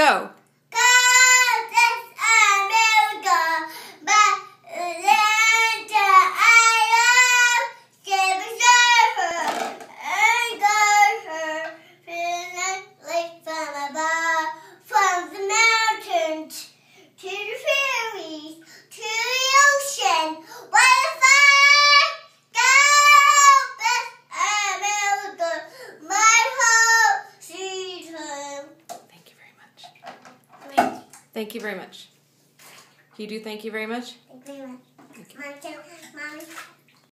Go! Thank you very much. You do thank you very much? Thank you very much. Thank you.